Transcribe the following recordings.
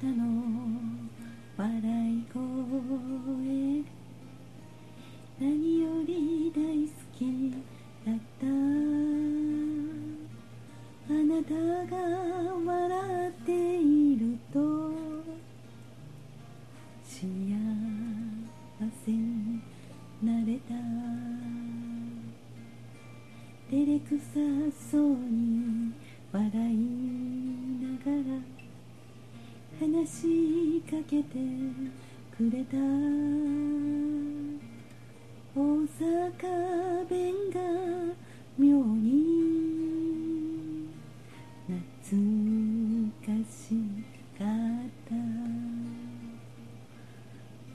たの笑い声。何より大好きだった。あなたが笑っていると幸せになれた。照れくさそうに笑いながら話しかけてくれた。大阪弁が妙に懐かしかった。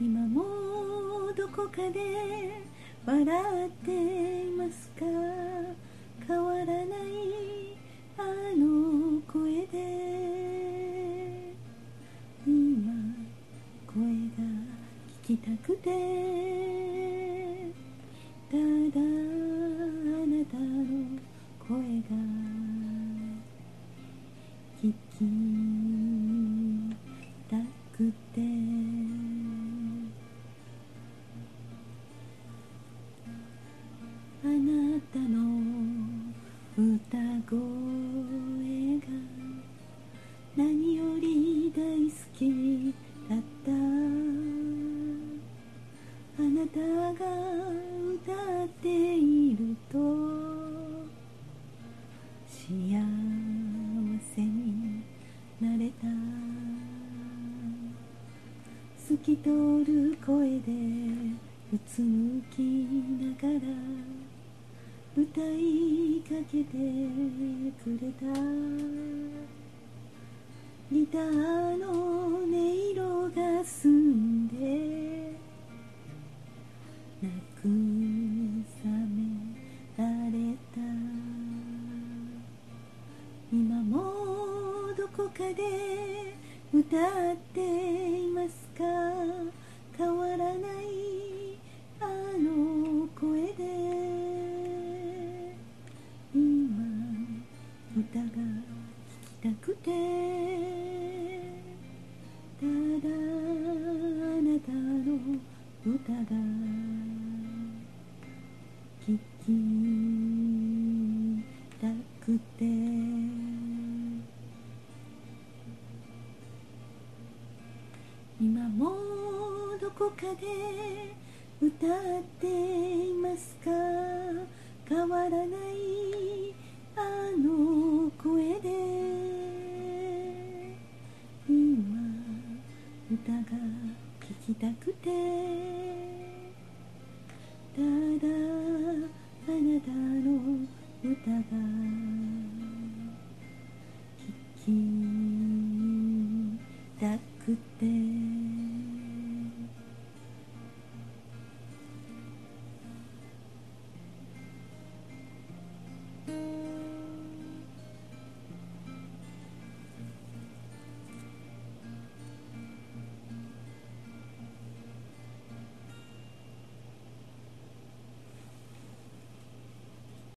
今もどこかで笑ってたくて。ただあなたの声が聞きたくて。あなたの歌声。き通る声でうつむきながら歌いかけてくれた。ギターの歌っていますか？変わらないあの声で。今歌が聴きたくて。ただあなたの歌が今もどこかで歌っていますか？変わらないあの声で。今歌が聴きたくて。ただあなたの